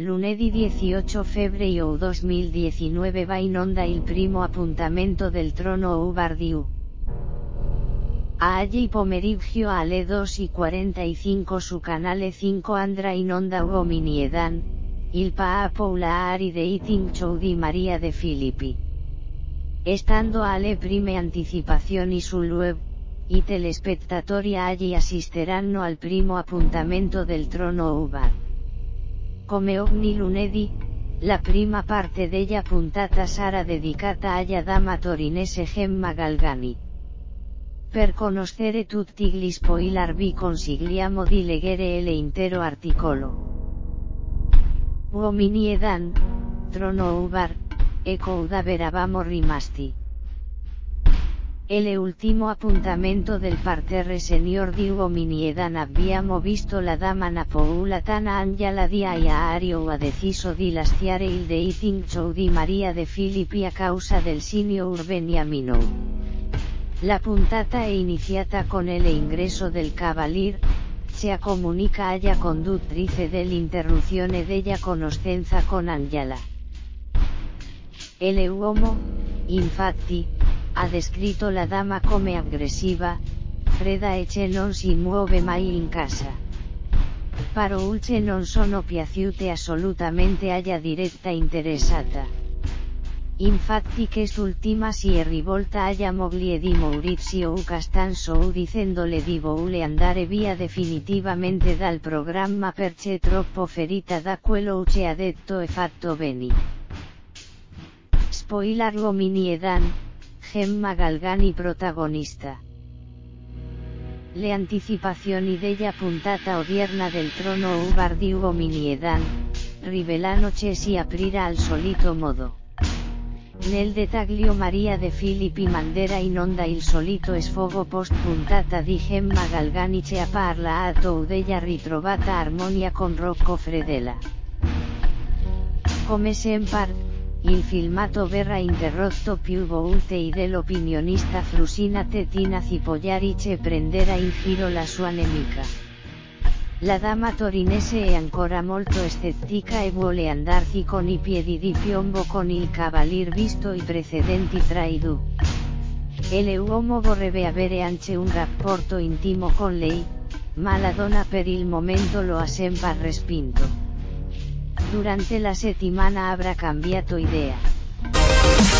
lunedì 18 febbraio 2019 va in onda il primo appuntamento del trono Ubardiu. A allí pomeriggio alle 2 y 45 su canale 5 andrà in onda Ugo Miniedan, il Paapo la Ari de Eating Show di María de Filippi. Estando alle prime anticipazioni sul web, i telespettatori allí assisteranno al primo appuntamento del trono Ubar. Come ogni lunedì, la prima parte della puntata sarà dedicata alla dama torinese Gemma Galgani. Per conoscere tutti gli spoiler vi consigliamo di leggere l'intero articolo. Uomini e Dan, Trono Ubar, e Couda veravamo rimasti. El ultimo appuntamento del parterre senior di uomini e Dan abbiamo visto la dama napoletana Angela di Ario ha deciso di lasciare il dating show di Maria de Filippi a causa del signo urbeniamino. La puntata è iniziata con el ingresso del cavalier, se comunica alla conduttrice dell'interruzione della conoscenza con Angela. El uomo, infatti, ha descrito la dama come aggressiva, fredda e non si muove mai in casa. Paro ulce non sono piaciute assolutamente alla diretta interessata. Infatti quest'ultima si è rivolta alla moglie di Maurizio Ucastanzo dicendole di voule andare via definitivamente dal programma perché troppo ferita da quello che ha detto e fatto bene. Spoiler uomini e Dan, Gemma Galgani protagonista. Le anticipazioni della puntata odierna del trono Ubar di uomini e Dan, rivelano che si aprirà al solito modo. Nel dettaglio Maria de Filippi mandera in onda il solito sfogo post puntata di Gemma Galgani che ha parlato della ritrovata armonia con Rocco Fredella. Come sempre, il filmato verrà interrotto più volte e dell'opinionista Frusina Tetina Cipollarice prenderà in giro la sua nemica. La dama torinese è ancora molto estetica e vuole andarsi con i piedi di piombo con il cavalier visto i precedenti tra i due. El uomo vorrebbe avere anche un rapporto intimo con lei, ma la donna per il momento lo ha sempre respinto. Durante la settimana avrà cambiato idea.